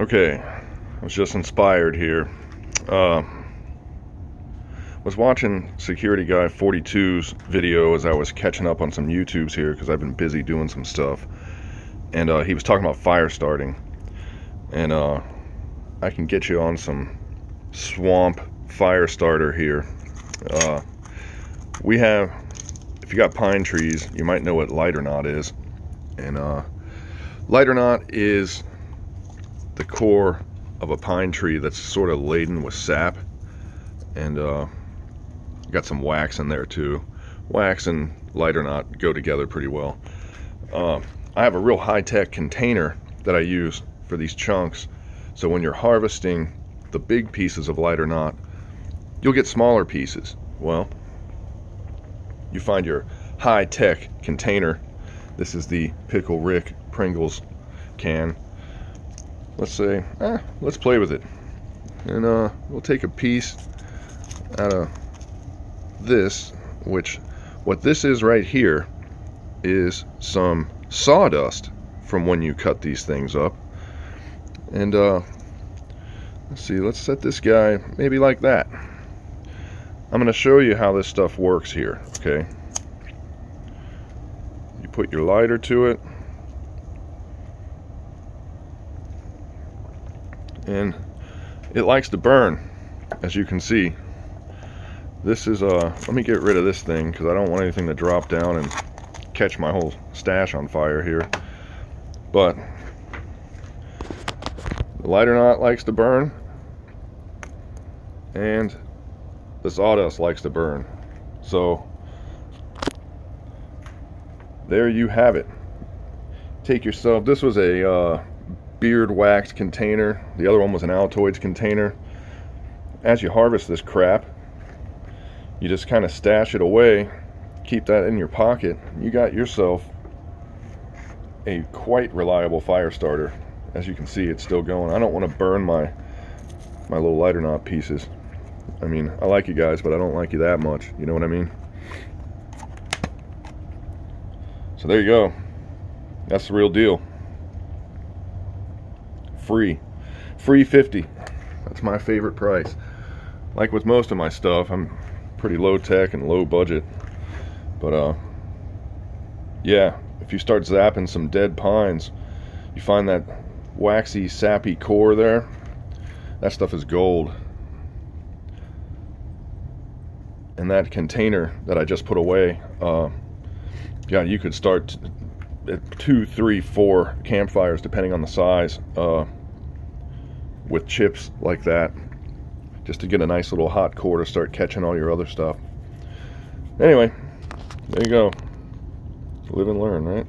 Okay, I was just inspired here. Uh, was watching Security Guy 42's video as I was catching up on some YouTubes here because I've been busy doing some stuff. And uh, he was talking about fire starting. And uh, I can get you on some swamp fire starter here. Uh, we have, if you got pine trees, you might know what lighter knot is. And uh, lighter knot is the core of a pine tree that's sort of laden with sap. And uh, got some wax in there too. Wax and lighter knot go together pretty well. Uh, I have a real high-tech container that I use for these chunks. So when you're harvesting the big pieces of lighter knot you'll get smaller pieces. Well you find your high-tech container. This is the Pickle Rick Pringles can let's say, eh, let's play with it. And uh, we'll take a piece out of this, which, what this is right here, is some sawdust from when you cut these things up. And uh, let's see, let's set this guy maybe like that. I'm going to show you how this stuff works here, okay? You put your lighter to it. And it likes to burn as you can see. This is uh let me get rid of this thing because I don't want anything to drop down and catch my whole stash on fire here. But the lighter knot likes to burn and the sawdust likes to burn. So there you have it. Take yourself this was a uh, beard wax container. The other one was an Altoids container. As you harvest this crap, you just kind of stash it away, keep that in your pocket. You got yourself a quite reliable fire starter. As you can see, it's still going. I don't want to burn my my little lighter knot pieces. I mean, I like you guys, but I don't like you that much. You know what I mean? So there you go. That's the real deal free. Free 50. That's my favorite price. Like with most of my stuff, I'm pretty low tech and low budget. But uh yeah, if you start zapping some dead pines, you find that waxy, sappy core there. That stuff is gold. And that container that I just put away, uh, yeah, you could start at two, three, four campfires, depending on the size. Uh, with chips like that just to get a nice little hot core to start catching all your other stuff. Anyway, there you go. Live and learn, right?